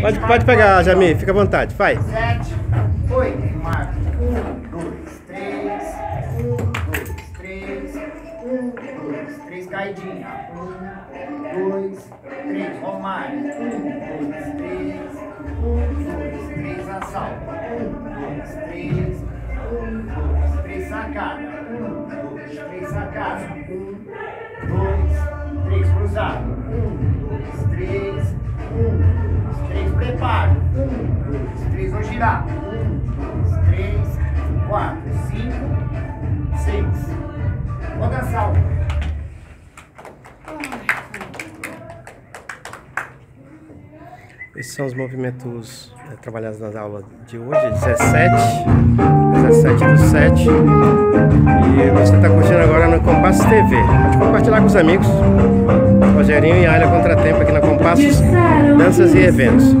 Pode, pode pegar, Jami, fica à vontade, faz. 7, 8, marca. 1, 2, 3, 1, 2, 3, 1, 2, 3, caidinha. 1, 2, 3, ó 1, 2, 3, 1, 2, 3, assalto. 1, 2, 3, 1, 2, 3, sacada. 1, 2, 3, sacada. 1, 2, 3, cruzado. 1, 2, 3. Um, dois, três, vou girar. Um, dois, três, quatro, cinco, seis. Vou dançar um. Esses são os movimentos eh, trabalhados nas aulas de hoje, 17, 17 do 7. E você está curtindo agora no Compasso TV. Pode compartilhar com os amigos. Rogerinho e Alha Contratempo aqui na Compassos, danças e eventos.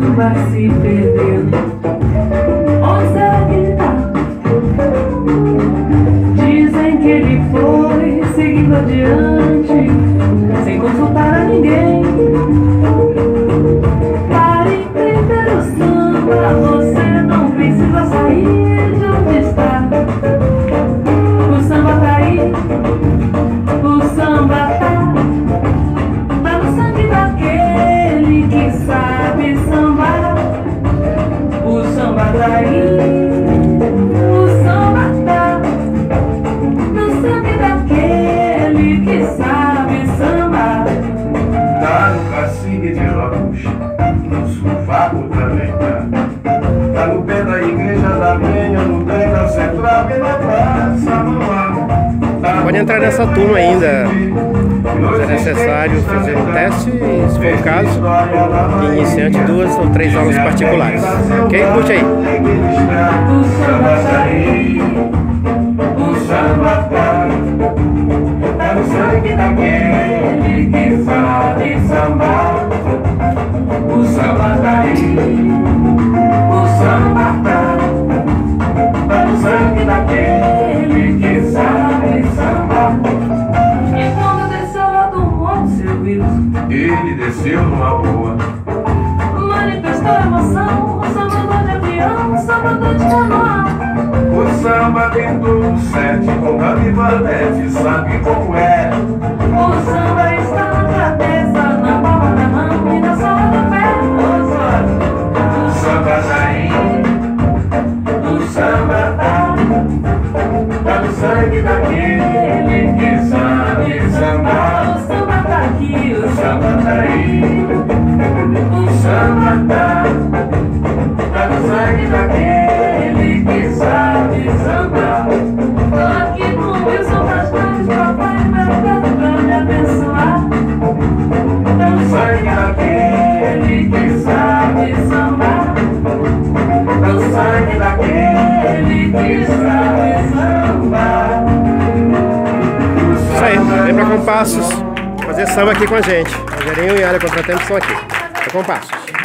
Pode entrar nessa turma ainda, se é necessário fazer um teste, e, se for o caso, iniciante, duas ou três aulas particulares. Ok? Curte tá aí, Ele desceu numa boa. manifestou emoção. O samba andou de avião, o samba andou de canoa. O samba tentou sete com Gavivalete, sabe como é? O samba está na cabeça, na palma da mão e na sola do pé. O samba tá aí, o samba tá, tá no sangue daquele que sabe sambar. Samba tá aí, o samba tá, tá no sangue daquele ele que sabe sambar. Tô aqui com o Wilson Flores, papai meu canto pra me abençoar. Tá no sangue daquele que sabe sambar. Tá no sangue daquele que sabe sambar. Isso aí, vem pra Compassos fazer samba aqui com a gente. Rogerinho e Alha Contratempo estão aqui. É Compassos.